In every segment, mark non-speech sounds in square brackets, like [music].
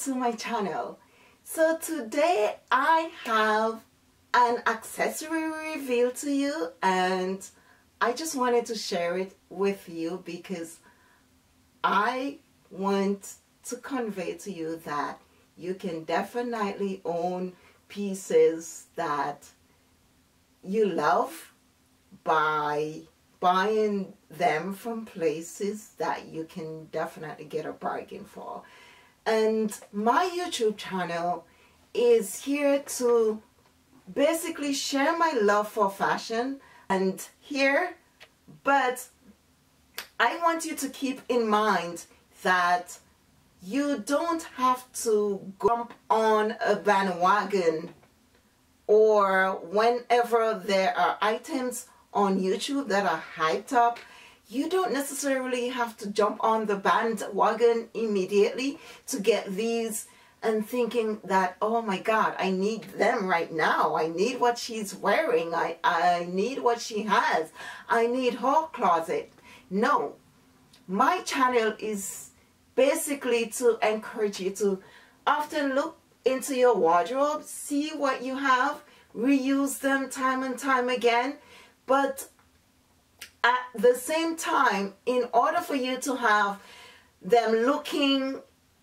to my channel. So today I have an accessory reveal to you and I just wanted to share it with you because I want to convey to you that you can definitely own pieces that you love by buying them from places that you can definitely get a bargain for. And my YouTube channel is here to basically share my love for fashion and here, but I want you to keep in mind that you don't have to jump on a bandwagon or whenever there are items on YouTube that are hyped up, you don't necessarily have to jump on the bandwagon immediately to get these and thinking that, oh my God, I need them right now. I need what she's wearing. I, I need what she has. I need her closet. No, my channel is basically to encourage you to often look into your wardrobe, see what you have, reuse them time and time again, but at the same time, in order for you to have them looking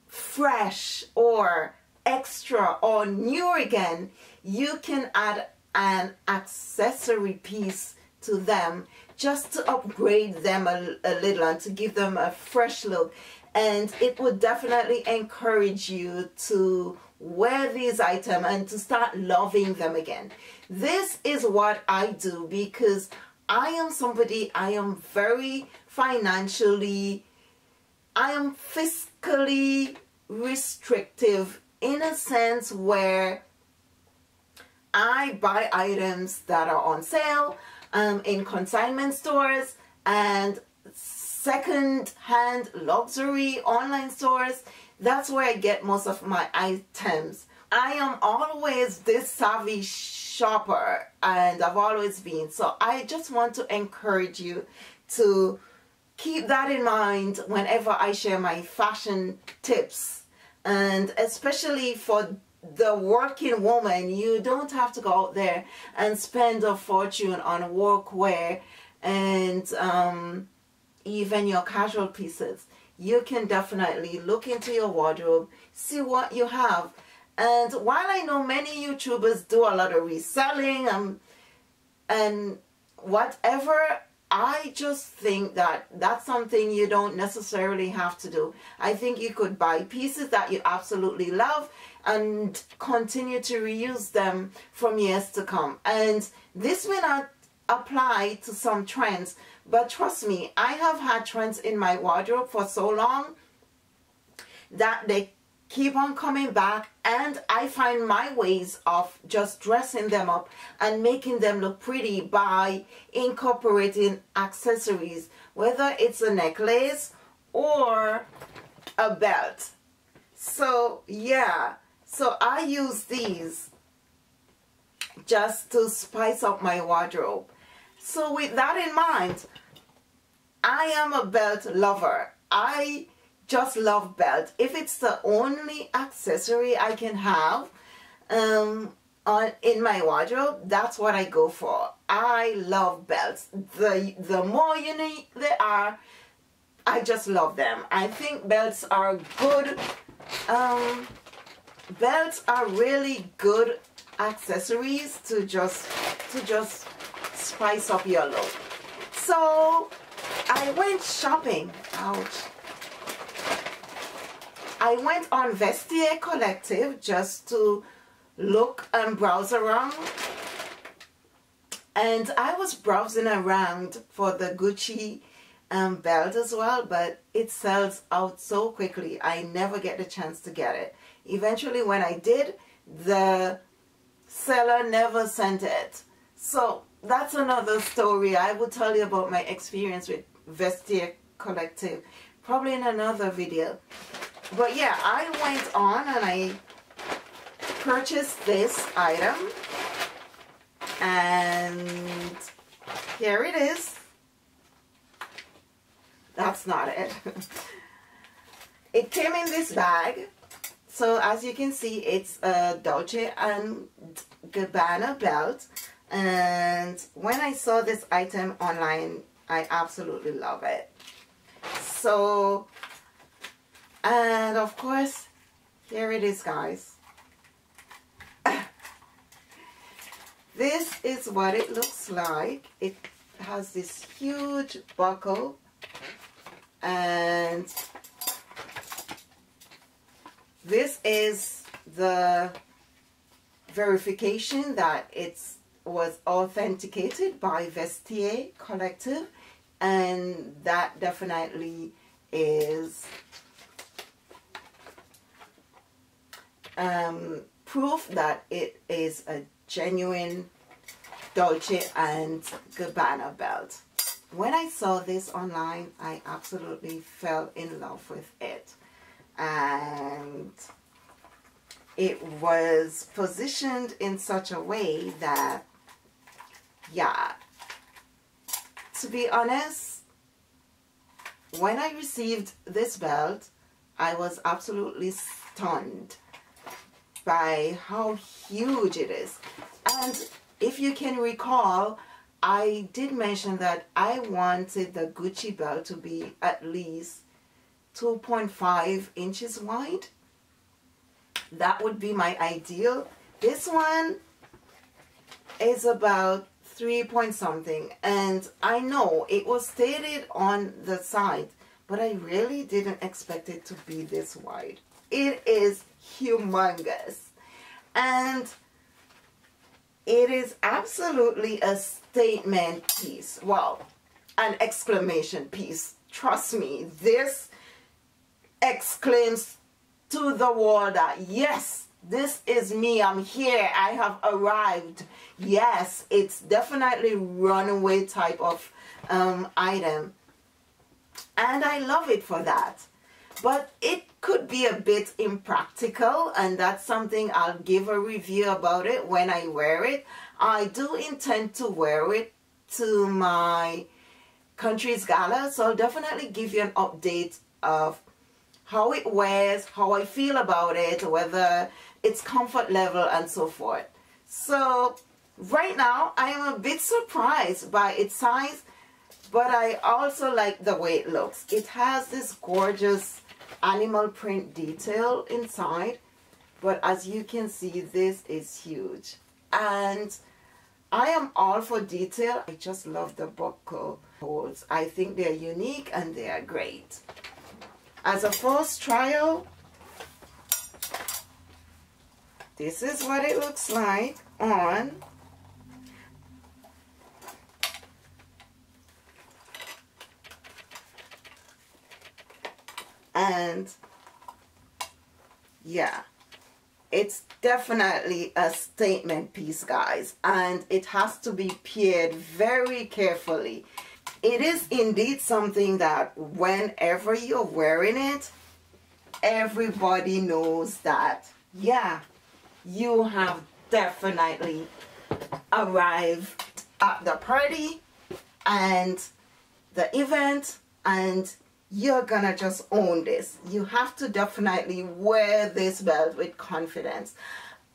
fresh or extra or new again, you can add an accessory piece to them just to upgrade them a, a little and to give them a fresh look. And it would definitely encourage you to wear these items and to start loving them again. This is what I do because I am somebody, I am very financially, I am fiscally restrictive in a sense where I buy items that are on sale um, in consignment stores and second-hand luxury online stores that's where I get most of my items. I am always this savvy shopper and I've always been. So I just want to encourage you to keep that in mind whenever I share my fashion tips. And especially for the working woman, you don't have to go out there and spend a fortune on workwear and um, even your casual pieces you can definitely look into your wardrobe, see what you have. And while I know many YouTubers do a lot of reselling um, and whatever, I just think that that's something you don't necessarily have to do. I think you could buy pieces that you absolutely love and continue to reuse them from years to come. And this may not apply to some trends, but trust me, I have had trends in my wardrobe for so long that they keep on coming back and I find my ways of just dressing them up and making them look pretty by incorporating accessories, whether it's a necklace or a belt. So yeah, so I use these just to spice up my wardrobe. So with that in mind, I am a belt lover. I just love belt. If it's the only accessory I can have um, on in my wardrobe, that's what I go for. I love belts. The, the more unique they are, I just love them. I think belts are good. Um, belts are really good accessories to just to just spice up your look. So I went shopping. Ouch. I went on Vestiaire Collective just to look and browse around. And I was browsing around for the Gucci um, belt as well, but it sells out so quickly. I never get the chance to get it. Eventually, when I did, the seller never sent it. So that's another story. I will tell you about my experience with Vestiaire Collective probably in another video. But yeah, I went on and I purchased this item and here it is. That's not it. [laughs] it came in this bag. So as you can see, it's a Dolce and Gabbana belt. And when I saw this item online, I absolutely love it. So, and of course, here it is, guys. [laughs] this is what it looks like. It has this huge buckle and this is the verification that it was authenticated by Vestiaire Collective and that definitely is um, proof that it is a genuine Dolce and Gabbana belt. When I saw this online, I absolutely fell in love with it. And it was positioned in such a way that, yeah, to be honest, when I received this belt, I was absolutely stunned by how huge it is. And if you can recall, I did mention that I wanted the Gucci belt to be at least 2.5 inches wide. That would be my ideal. This one is about 3 point something and I know it was stated on the side but I really didn't expect it to be this wide. It is humongous and it is absolutely a statement piece. Well, an exclamation piece. Trust me, this exclaims to the world that yes, this is me. I'm here. I have arrived. Yes, it's definitely runaway type of um, item. And I love it for that. But it could be a bit impractical and that's something I'll give a review about it when I wear it. I do intend to wear it to my country's gala so I'll definitely give you an update of how it wears, how I feel about it, whether its comfort level and so forth. So right now I am a bit surprised by its size but I also like the way it looks. It has this gorgeous animal print detail inside but as you can see this is huge. And I am all for detail. I just love the buckle holes. I think they're unique and they are great. As a first trial this is what it looks like on and yeah it's definitely a statement piece guys. And it has to be paired very carefully. It is indeed something that whenever you're wearing it everybody knows that yeah you have definitely arrived at the party and the event and you're gonna just own this. You have to definitely wear this belt with confidence.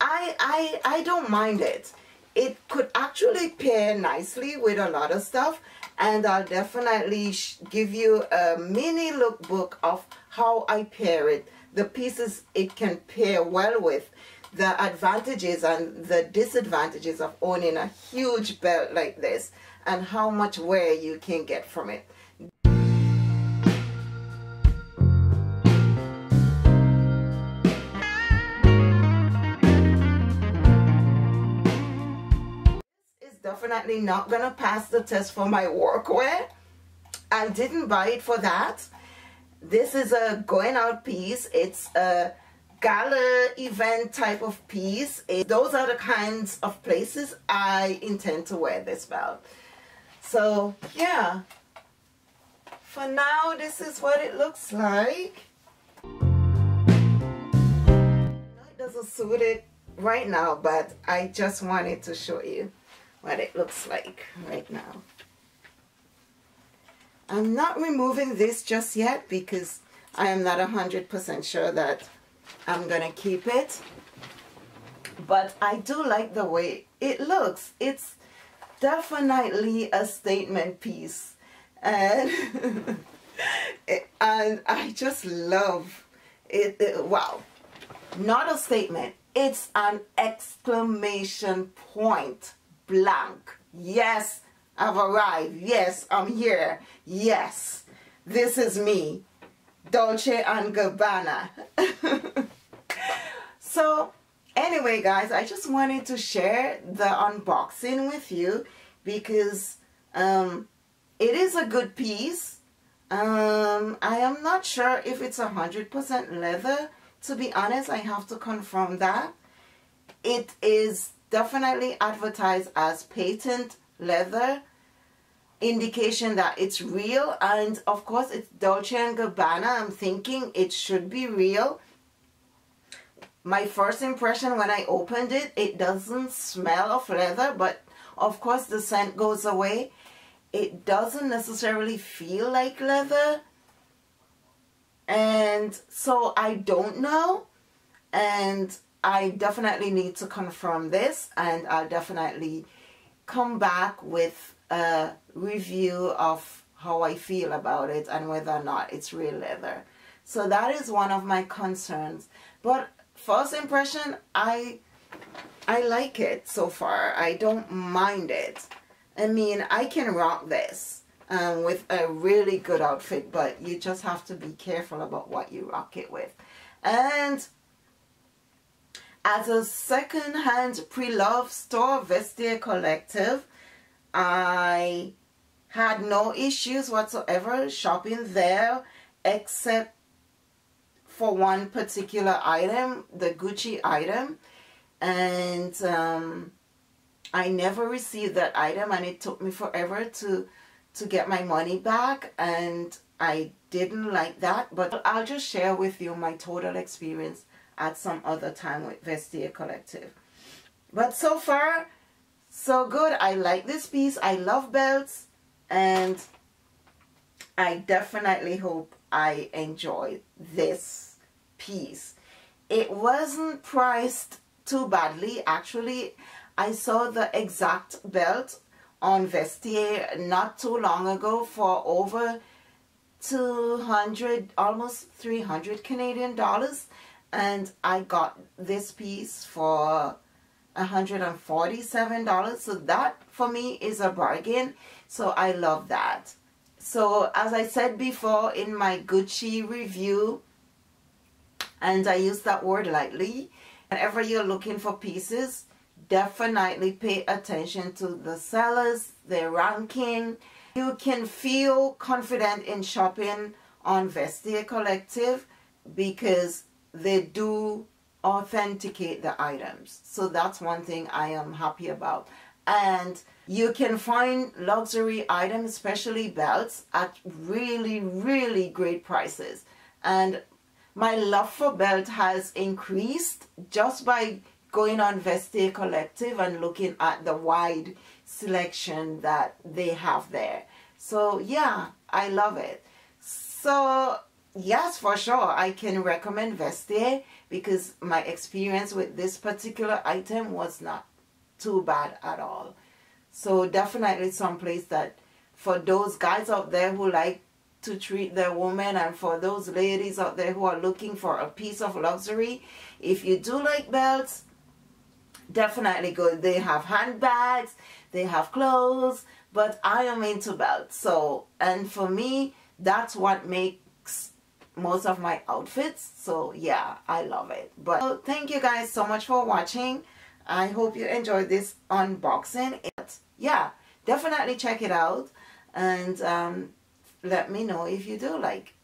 I I I don't mind it. It could actually pair nicely with a lot of stuff and I'll definitely give you a mini lookbook of how I pair it the pieces it can pair well with the advantages and the disadvantages of owning a huge belt like this and how much wear you can get from it definitely not gonna pass the test for my workwear. I didn't buy it for that. This is a going out piece. It's a gala event type of piece. It, those are the kinds of places I intend to wear this belt. So yeah, for now this is what it looks like. It doesn't suit it right now, but I just wanted to show you what it looks like right now. I'm not removing this just yet because I am not 100% sure that I'm gonna keep it. But I do like the way it looks. It's definitely a statement piece. And [laughs] and I just love it, it wow. Not a statement. It's an exclamation point blank. Yes I've arrived. Yes I'm here. Yes this is me. Dolce and Gabbana. [laughs] So anyway guys I just wanted to share the unboxing with you because um, it is a good piece. Um, I am not sure if it's a hundred percent leather. To be honest I have to confirm that. It is definitely advertised as patent leather indication that it's real and of course it's Dolce & Gabbana I'm thinking it should be real my first impression when I opened it, it doesn't smell of leather, but of course the scent goes away. It doesn't necessarily feel like leather. And so I don't know. And I definitely need to confirm this and I'll definitely come back with a review of how I feel about it and whether or not it's real leather. So that is one of my concerns. But first impression, I I like it so far. I don't mind it. I mean, I can rock this um, with a really good outfit, but you just have to be careful about what you rock it with. And as a second-hand pre-love store Vestiaire Collective, I had no issues whatsoever shopping there except for one particular item, the Gucci item, and um, I never received that item, and it took me forever to to get my money back, and I didn't like that. But I'll just share with you my total experience at some other time with Vestiaire Collective. But so far, so good. I like this piece. I love belts, and I definitely hope I enjoy this piece. It wasn't priced too badly. Actually, I saw the exact belt on Vestiaire not too long ago for over 200, almost 300 Canadian dollars. And I got this piece for $147. So that for me is a bargain. So I love that. So as I said before in my Gucci review, and I use that word lightly, whenever you're looking for pieces, definitely pay attention to the sellers, their ranking. You can feel confident in shopping on Vestiaire Collective because they do authenticate the items. So that's one thing I am happy about. And you can find luxury items, especially belts, at really, really great prices. And my love for belt has increased just by going on Vestiaire Collective and looking at the wide selection that they have there. So yeah, I love it. So yes, for sure, I can recommend Vestiaire because my experience with this particular item was not too bad at all. So definitely some place that for those guys out there who like to treat their woman and for those ladies out there who are looking for a piece of luxury, if you do like belts, definitely good. They have handbags, they have clothes, but I am into belts. So, and for me, that's what makes most of my outfits. So yeah, I love it. But so thank you guys so much for watching. I hope you enjoyed this unboxing. It, yeah, definitely check it out and um, let me know if you do like